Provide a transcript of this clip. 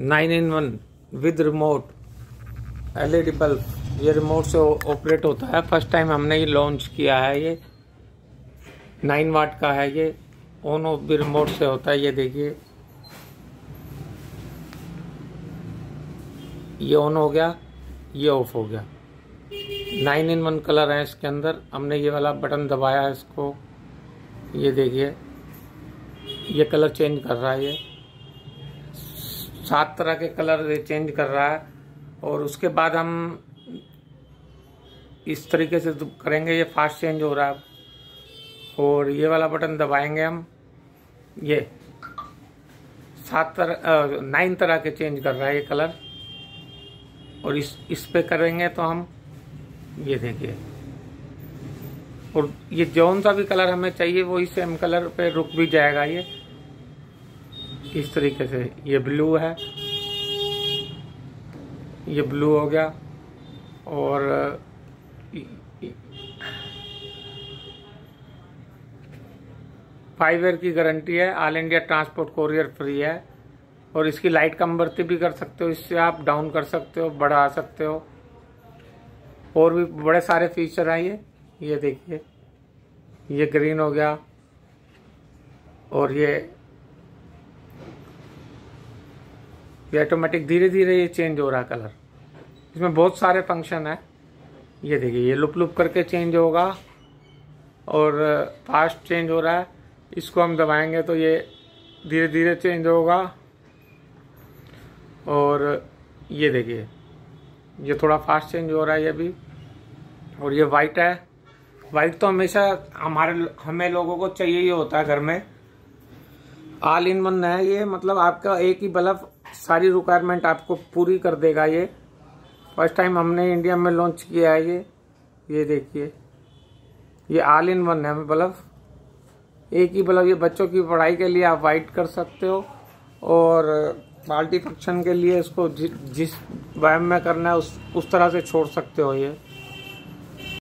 Nine in one with remote LED bulb ये remote से operate होता है। फ़र्स्ट टाइम हमने ये लॉन्च किया है ये। नाइन वाट का है ये। ऑन ऑफ़ भी रिमोट से होता है, ये देखिए। ये ऑन हो गया, ये ऑफ़ हो गया। नाइन इन वन कलर है इसके अंदर। हमने ये वाला बटन दबाया है इसको। ये देखिए, ये कलर चेंज कर रहा है ये। सात तरह के कलर चेंज कर रहा है। और उसके बाद हम इस तरीके से करेंगे, ये फास्ट चेंज हो रहा है। और ये वाला बटन दबाएँगे हम। ये सात तरह नाइन तरह के चेंज कर रहा है ये कलर और इस इस पे करेंगे तो हम, ये देखिए। और ये जौन सा भी कलर हमें चाहिए, वही सेम कलर पे रुक भी जाएगा ये। इस तरीके से। ये ब्लू है। ये ब्लू हो गया। और फाइव ईयर की गारंटी है। All India transport courier free है। और इसकी लाइट कम बढ़ती भी कर सकते हो। इससे आप डाउन कर सकते हो, बढ़ा सकते हो। और भी बड़े सारे फीचर हैं ये। ये देखिए। ये ग्रीन हो गया। और ये ये ऑटोमेटिक धीरे धीरे ये चेंज हो रहा है कलर इसमें बहुत सारे फ़ंक्शन है। ये देखिए, ये लुप लुप करके चेंज होगा और फास्ट चेंज हो रहा है। इसको हम दबाएँगे तो ये धीरे धीरे चेंज होगा। और, ये देखिए, ये थोड़ा फास्ट चेंज हो रहा है ये भी। और ये वाइट है। वाइट तो हमेशा हमारे, हमें लोगों को चाहिए ही होता है घर में। ऑल इन वन है ये मतलब आपका एक ही बल्ब सारी रिक्वायरमेंट आपको पूरी कर देगा ये। फ़र्स्ट टाइम हमने इंडिया में लॉन्च किया है ये। ये देखिए। ये ऑल इन वन है बल्ब एक ही बल्ब ये बच्चों की पढ़ाई के लिए आप वाइट कर सकते हो और मल्टी फ़ंक्शन के लिए इसको जि, जिस वैम में करना है उस उस तरह से छोड़ सकते हो ये।